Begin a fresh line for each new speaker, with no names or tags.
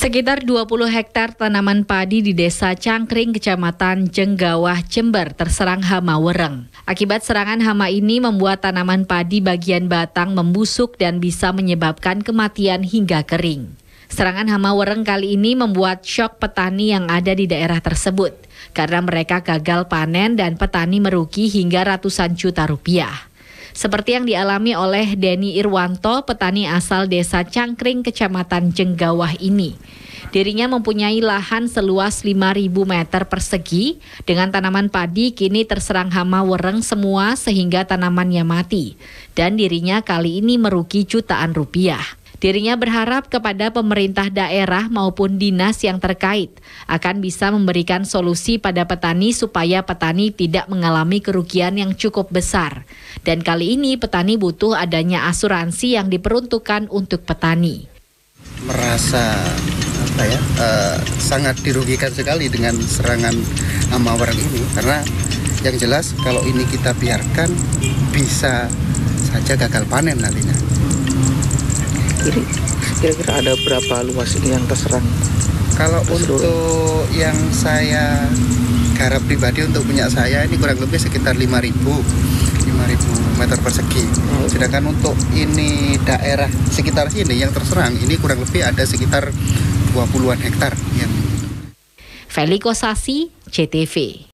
Sekitar 20 hektar tanaman padi di Desa Cangkring, Kecamatan Jenggawah, Jember terserang hama wereng. Akibat serangan hama ini membuat tanaman padi bagian batang membusuk dan bisa menyebabkan kematian hingga kering. Serangan hama wereng kali ini membuat syok petani yang ada di daerah tersebut karena mereka gagal panen dan petani merugi hingga ratusan juta rupiah seperti yang dialami oleh Denny Irwanto, petani asal desa Cangkring, kecamatan Jenggawah ini. Dirinya mempunyai lahan seluas 5.000 meter persegi dengan tanaman padi kini terserang hama wereng semua sehingga tanamannya mati. Dan dirinya kali ini merugi jutaan rupiah. Dirinya berharap kepada pemerintah daerah maupun dinas yang terkait akan bisa memberikan solusi pada petani supaya petani tidak mengalami kerugian yang cukup besar. Dan kali ini petani butuh adanya asuransi yang diperuntukkan untuk petani.
Merasa apa ya uh, sangat dirugikan sekali dengan serangan hama warang ini karena yang jelas kalau ini kita biarkan bisa saja gagal panen nantinya
kiri. Kira-kira ada berapa luas ini yang terserang?
Kalau untuk yang saya garap pribadi untuk punya saya ini kurang lebih sekitar 5000 5000 meter persegi. Oh. sedangkan untuk ini daerah sekitar sini yang terserang ini kurang lebih ada sekitar 20-an hektar yang
Feliko Sasi, CTV